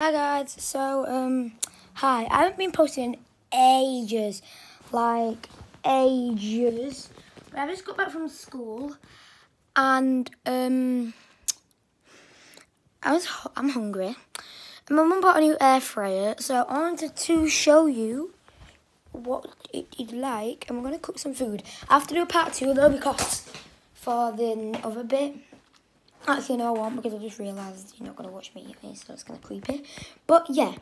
Hi guys, so um hi. I haven't been posting in ages. Like ages. But I just got back from school and um I was I'm hungry. And my mum bought a new air fryer, so I wanted to show you what it'd like and we're gonna cook some food. I have to do a part two though because for the other bit Actually, no, I won't because I just realised you're not going to watch me eat me, so it's kind of creepy. But yeah,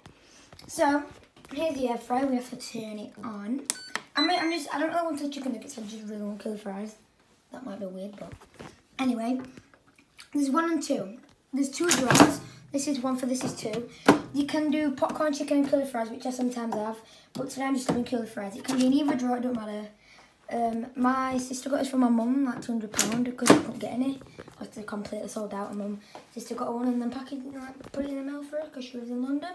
so here's the air fryer. We have to turn it on. I mean, I'm just, I don't really want to chicken nuggets. I just really want curly fries. That might be weird, but anyway, there's one and two. There's two drawers. This is one for this is two. You can do popcorn chicken and curly fries, which I sometimes have, but today I'm just doing curly fries. It can be in either drawer, it don't matter. Um, my sister got this from my mum, like £200 because I couldn't get any. Because they completely sold out. And mum, sister got one and then packaged like, put it in the mail for her because she lives in London.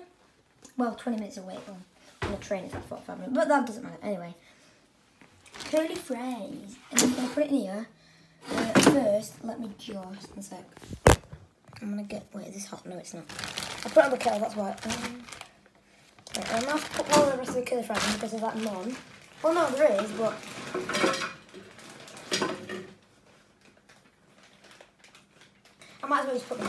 Well, 20 minutes away on the train, it's like 45 minutes. But that doesn't matter. Anyway, curly fries. And I'm going to put it in here. Uh, first, let me just, one sec. I'm going to get, wait, is this hot? No, it's not. I put it on the kettle, that's why. Um, right, I'm going to have to put all the rest of the curly fries in because of that none. Well, no, there is, but... Put in.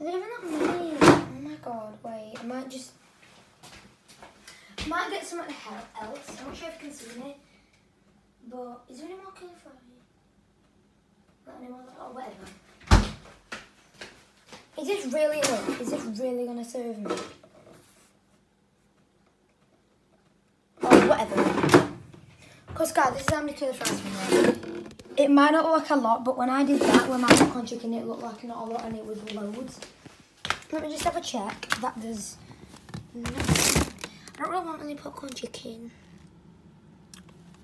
Is there even? Oh my god, wait. I might just... I might get something else. I'm not sure if you can see me. But, is there any more curly fries? Any more? Oh, whatever. Is this really? Is this really going to serve me? Oh, whatever. Because, guys, this is how many curly fries we It might not look a lot, but when I did that with my popcorn chicken, it looked like not a lot and it was loads. Let me just have a check. That there's No. I don't really want any popcorn chicken.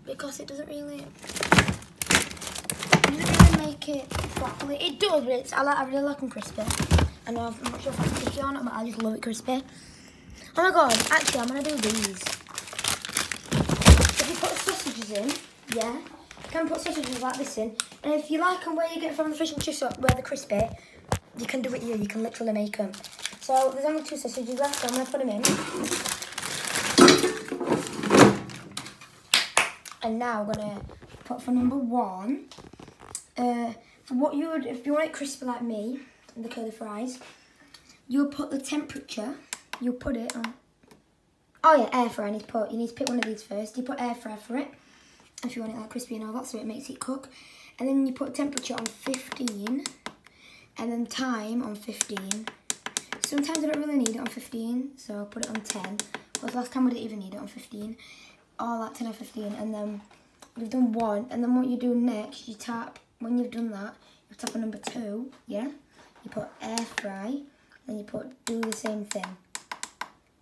Because it doesn't really... It doesn't really make it properly. It does, but it's, I, like, I really like them crispy. I know I'm not sure if I'm crispy or not, but I just love it crispy. Oh my god, actually I'm gonna do these. You sausages in, yeah, you can put sausages like this in. And if you like them where you get from the fish and chips where they're crispy, you can do it here, you can literally make them. So there's only two sausages left, so I'm gonna put them in. And now we're gonna put for number one, uh, for what you would, if you want it crispy like me, the curly fries, you'll put the temperature, you'll put it on, oh yeah, air fryer, I need to put, you need to pick one of these first, you put air fryer for it, if you want it like crispy and all that, so it makes it cook, and then you put temperature on 15, and then time on 15, sometimes I don't really need it on 15, so I'll put it on 10, but last time we didn't even need it on 15, all like 10 or 15, and then you've done one, and then what you do next, you tap, when you've done that, you tap on number two, yeah? you put air fry, and you put do the same thing,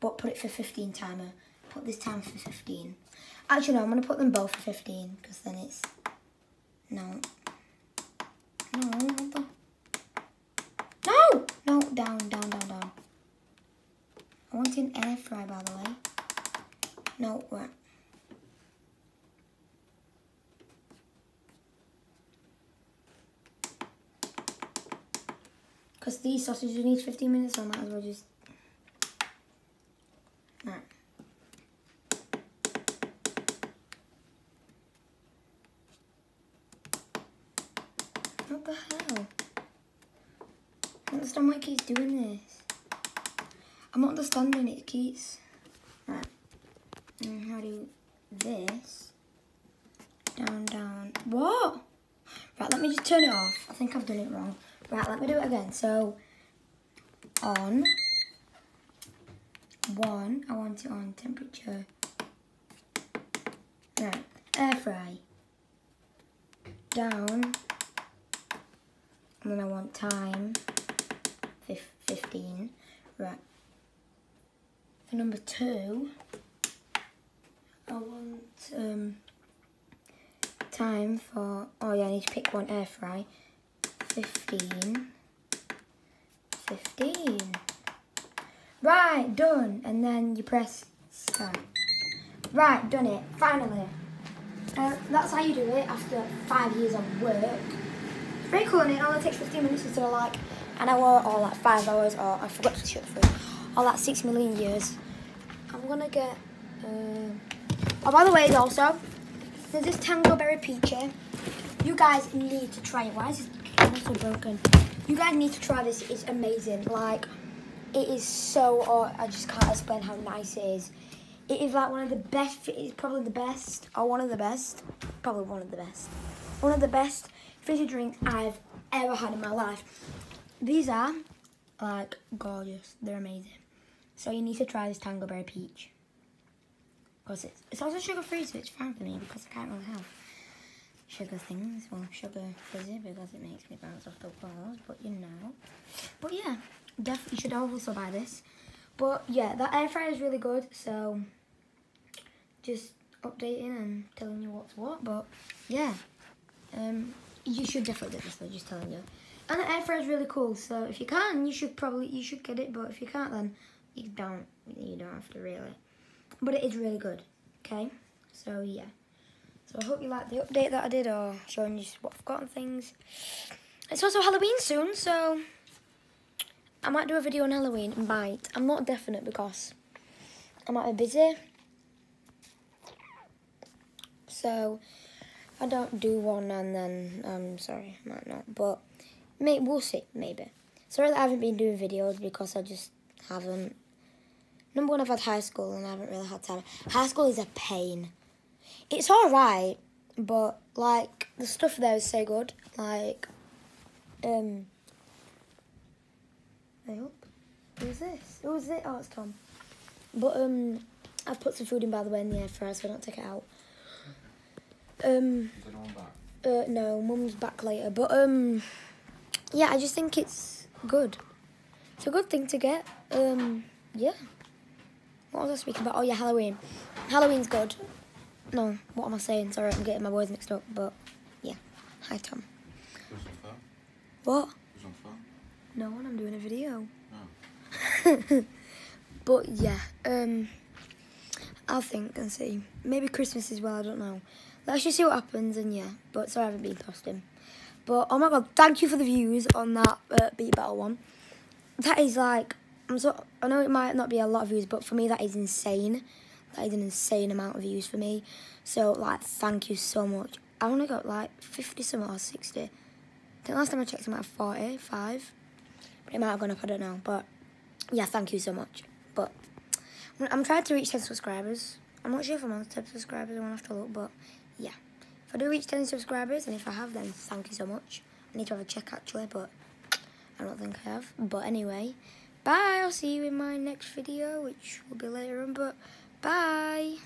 but put it for 15 timer. Put this time for 15. Actually, no, I'm going to put them both for 15, because then it's, no, no, no, no, down, down, down, down. I want an air fry, by the way. No, right. Because these sausages need 15 minutes, so I might as well just... Right. What the hell? I don't understand why keeps doing this. I'm not understanding it, keeps... Right. And how do this? Down, down. What? Right, let me just turn it off. I think I've done it wrong. Right, let me do it again. So, on, one, I want it on temperature. Right, air fry. Down, and then I want time, 15. Right. For number two, I want um, time for, oh yeah, I need to pick one air fry. 15, 15. Right, done. And then you press start. Right, done it. Finally. Uh, that's how you do it after five years of work. Very cool and it only takes 15 minutes instead of like an hour or like five hours or I forgot to shut for. Or like six million years. I'm gonna get um, oh by the way also there's this tango berry peach here. You guys need to try it. Why is this so broken? You guys need to try this. It's amazing. Like it is so I just can't explain how nice it is. It is like one of the best, it's probably the best, or one of the best, probably one of the best, one of the best fizzy drinks I've ever had in my life. These are, like, gorgeous. They're amazing. So you need to try this Tango Berry Peach. Because it's, it's also sugar-free, so it's fine for me, because I can't really have sugar things. Well, sugar fizzy, because it makes me bounce off the walls, but you know. But yeah, definitely, you should also buy this. But yeah, that air fryer is really good, so just updating and telling you what's what. But yeah, um, you should definitely get this. though, just telling you. And the air fryer is really cool. So if you can, you should probably you should get it. But if you can't, then you don't. You don't have to really. But it is really good. Okay. So yeah. So I hope you like the update that I did, or showing you what I've got and things. It's also Halloween soon, so I might do a video on Halloween. Might. I'm not definite because I might be busy. So I don't do one and then I'm sorry, I might not. But may we'll see, maybe. Sorry that I haven't been doing videos because I just haven't. Number one, I've had high school and I haven't really had time. High school is a pain. It's alright, but like the stuff there is so good. Like, um, I hope. Who's this? Who's it? Oh, it's Tom. But um, I've put some food in by the way in the air fryer, so I don't take it out. Um, uh, no, mum's back later. But um, yeah, I just think it's good. It's a good thing to get. Um, yeah. What was I speaking about? Oh yeah, Halloween. Halloween's good. No, what am I saying? Sorry, I'm getting my words mixed up. But yeah, hi Tom. What? No one. I'm doing a video. Oh. but yeah, um, I'll think and see. Maybe Christmas as well. I don't know. Let's just see what happens, and yeah. But sorry I haven't been posting. But, oh my god, thank you for the views on that uh, Beat Battle one. That is like, I'm so, I know it might not be a lot of views, but for me that is insane. That is an insane amount of views for me. So, like, thank you so much. I only got like 50 something or 60. I think last time I checked, I might have 45. But it might have gone up, I don't know. But, yeah, thank you so much. I'm trying to reach 10 subscribers. I'm not sure if I'm on 10 subscribers, I'm to have to look, but yeah. If I do reach 10 subscribers, and if I have, then thank you so much. I need to have a check actually, but I don't think I have. But anyway, bye. I'll see you in my next video, which will be later on, but bye.